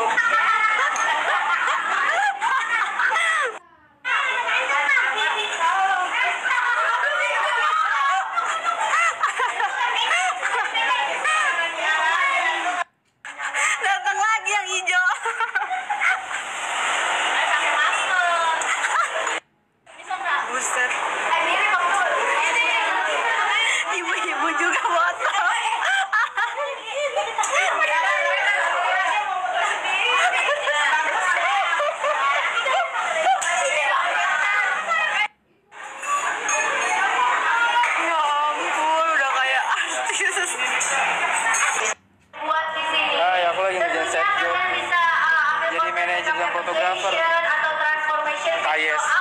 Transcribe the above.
Oh, dan fotografer atau transformation KYS.